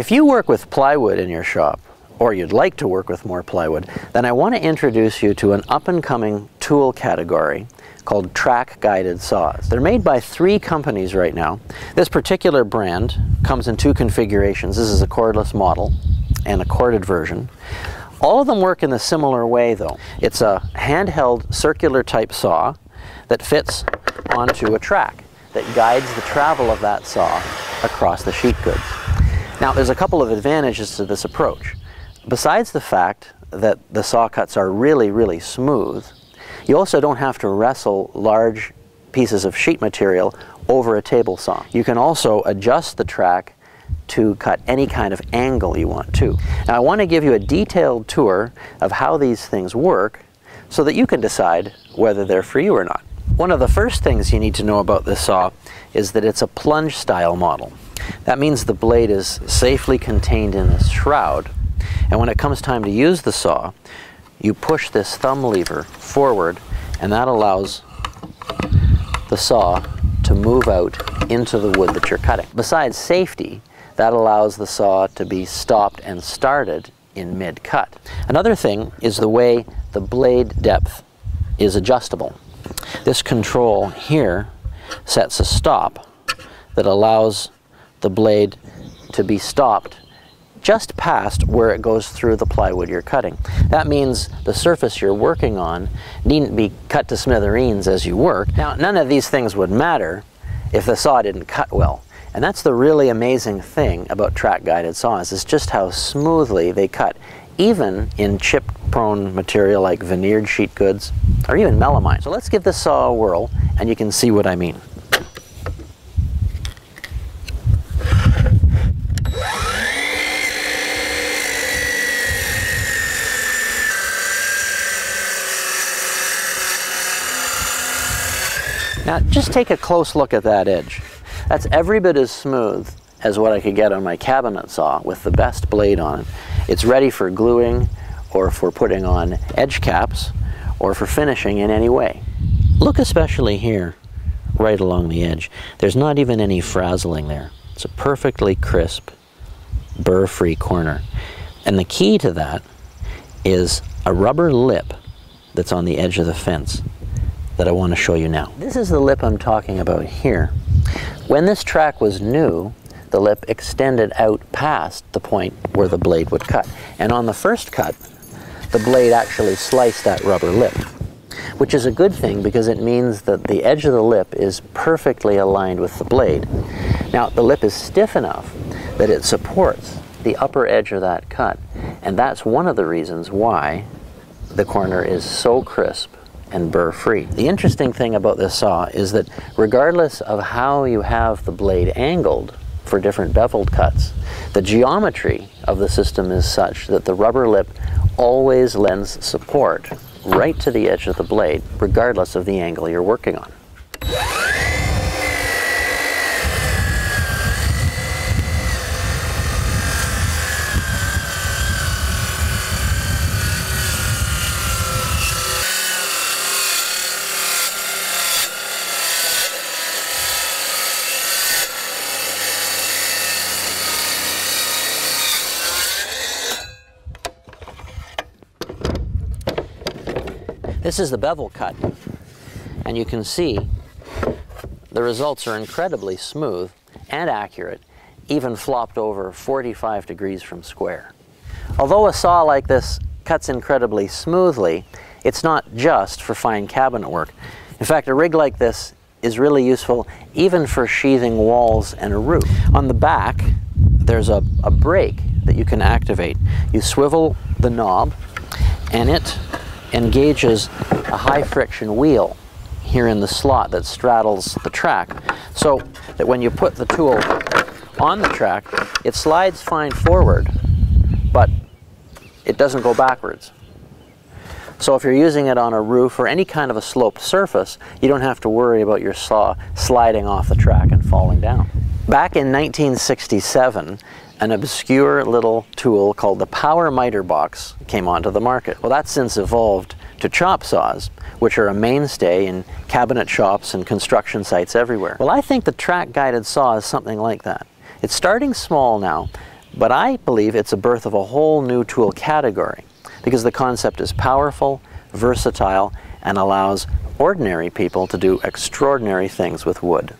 If you work with plywood in your shop, or you'd like to work with more plywood, then I want to introduce you to an up-and-coming tool category called track guided saws. They're made by three companies right now. This particular brand comes in two configurations. This is a cordless model and a corded version. All of them work in a similar way though. It's a handheld circular type saw that fits onto a track that guides the travel of that saw across the sheet goods. Now there's a couple of advantages to this approach. Besides the fact that the saw cuts are really, really smooth, you also don't have to wrestle large pieces of sheet material over a table saw. You can also adjust the track to cut any kind of angle you want to. Now I want to give you a detailed tour of how these things work so that you can decide whether they're for you or not. One of the first things you need to know about this saw is that it's a plunge style model. That means the blade is safely contained in a shroud and when it comes time to use the saw you push this thumb lever forward and that allows the saw to move out into the wood that you're cutting. Besides safety, that allows the saw to be stopped and started in mid-cut. Another thing is the way the blade depth is adjustable. This control here sets a stop that allows the blade to be stopped just past where it goes through the plywood you're cutting. That means the surface you're working on needn't be cut to smithereens as you work. Now, none of these things would matter if the saw didn't cut well. And that's the really amazing thing about track-guided saws, is just how smoothly they cut, even in chip-prone material like veneered sheet goods, or even melamine. So let's give this saw a whirl, and you can see what I mean. Now just take a close look at that edge. That's every bit as smooth as what I could get on my cabinet saw with the best blade on it. It's ready for gluing or for putting on edge caps or for finishing in any way. Look especially here, right along the edge. There's not even any frazzling there. It's a perfectly crisp, burr-free corner. And the key to that is a rubber lip that's on the edge of the fence that I want to show you now. This is the lip I'm talking about here. When this track was new, the lip extended out past the point where the blade would cut. And on the first cut, the blade actually sliced that rubber lip, which is a good thing because it means that the edge of the lip is perfectly aligned with the blade. Now, the lip is stiff enough that it supports the upper edge of that cut, and that's one of the reasons why the corner is so crisp and burr free. The interesting thing about this saw is that regardless of how you have the blade angled for different beveled cuts, the geometry of the system is such that the rubber lip always lends support right to the edge of the blade, regardless of the angle you're working on. This is the bevel cut, and you can see the results are incredibly smooth and accurate, even flopped over 45 degrees from square. Although a saw like this cuts incredibly smoothly, it's not just for fine cabinet work. In fact, a rig like this is really useful even for sheathing walls and a roof. On the back, there's a, a brake that you can activate. You swivel the knob and it engages a high friction wheel here in the slot that straddles the track so that when you put the tool on the track it slides fine forward but it doesn't go backwards. So if you're using it on a roof or any kind of a sloped surface, you don't have to worry about your saw sliding off the track and falling down. Back in 1967, an obscure little tool called the power miter box came onto the market. Well, that's since evolved to chop saws, which are a mainstay in cabinet shops and construction sites everywhere. Well, I think the track guided saw is something like that. It's starting small now, But I believe it's a birth of a whole new tool category because the concept is powerful, versatile, and allows ordinary people to do extraordinary things with wood.